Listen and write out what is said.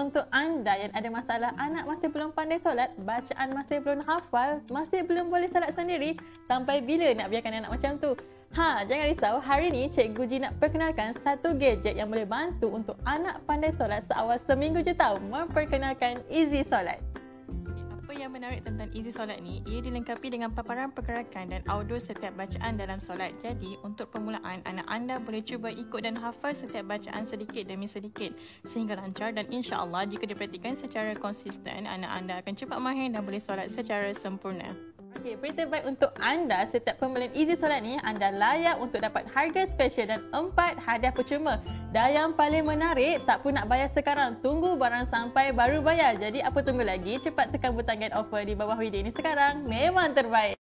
untuk anda yang ada masalah anak masih belum pandai solat, bacaan masih belum hafal, masih belum boleh solat sendiri, sampai bila nak biarkan anak macam tu? Ha, jangan risau. Hari ni Cikgu Ji nak perkenalkan satu gadget yang boleh bantu untuk anak pandai solat seawal seminggu je tahu memperkenalkan Easy Solat. Yang menarik tentang Easy Solat ni, ia dilengkapi dengan paparan pergerakan dan audio setiap bacaan dalam solat. Jadi, untuk permulaan, anak anda boleh cuba ikut dan hafal setiap bacaan sedikit demi sedikit sehingga lancar dan insya Allah jika diperhatikan secara konsisten, anak anda akan cepat mahir dan boleh solat secara sempurna. Okey, berita baik untuk anda setiap pembelian Easy Solat ni anda layak untuk dapat harga special dan empat hadiah percuma. Dan yang paling menarik, tak pun nak bayar sekarang. Tunggu barang sampai baru bayar. Jadi apa tunggu lagi? Cepat tekan butang get offer di bawah video ini sekarang. Memang terbaik.